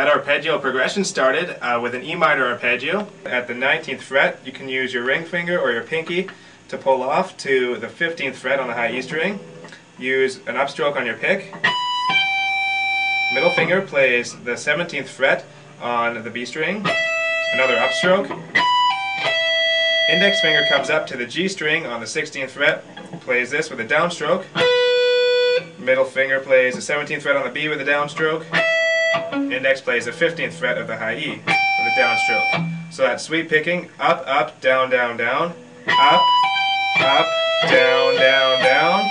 That arpeggio progression started uh, with an E minor arpeggio. At the 19th fret, you can use your ring finger or your pinky to pull off to the 15th fret on the high E string. Use an upstroke on your pick. Middle finger plays the 17th fret on the B string. Another upstroke. Index finger comes up to the G string on the 16th fret, plays this with a downstroke. Middle finger plays the 17th fret on the B with a downstroke. Index plays the 15th fret of the high E with a downstroke. So that's sweep picking, up, up, down, down, down, up, up, down, down, down.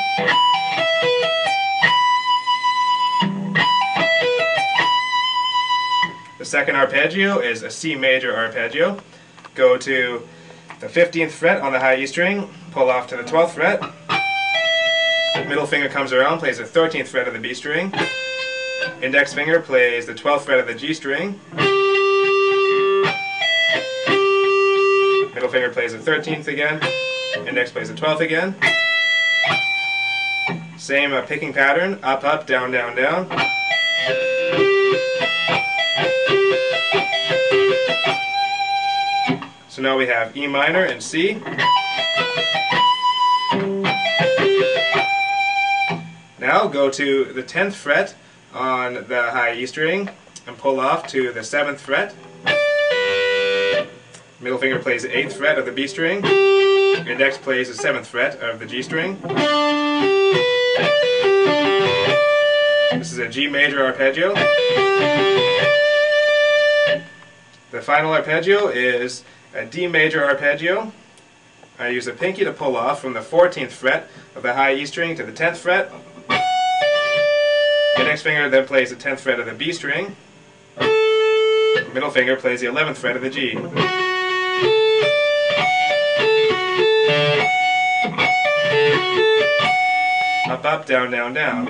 The second arpeggio is a C major arpeggio. Go to the 15th fret on the high E string, pull off to the 12th fret. Middle finger comes around, plays the 13th fret of the B string. Index finger plays the 12th fret of the G string. Middle finger plays the 13th again. Index plays the 12th again. Same uh, picking pattern, up, up, down, down, down. So now we have E minor and C. Now go to the 10th fret on the high E string and pull off to the 7th fret. Middle finger plays the 8th fret of the B string. Index plays the 7th fret of the G string. This is a G major arpeggio. The final arpeggio is a D major arpeggio. I use a pinky to pull off from the 14th fret of the high E string to the 10th fret. Finger then plays the 10th fret of the B string. Middle finger plays the 11th fret of the G. Up, up, down, down, down.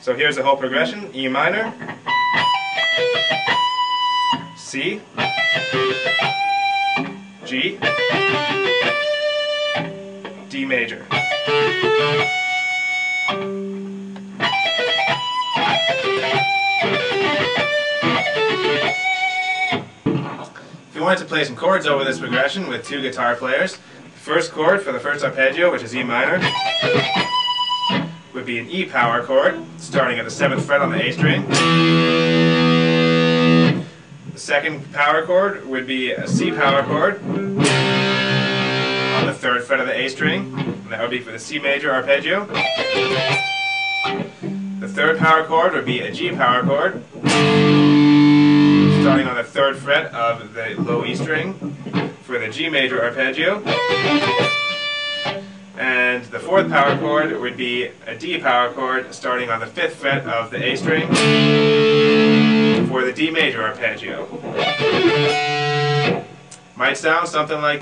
So here's the whole progression. E minor, C, G, D major. Wanted to play some chords over this progression with two guitar players, first chord for the first arpeggio, which is E minor, would be an E power chord, starting at the 7th fret on the A string. The second power chord would be a C power chord on the 3rd fret of the A string, and that would be for the C major arpeggio. The third power chord would be a G power chord, starting on the 3rd fret of the low E string for the G major arpeggio. And the fourth power chord would be a D power chord starting on the 5th fret of the A string for the D major arpeggio. Might sound something like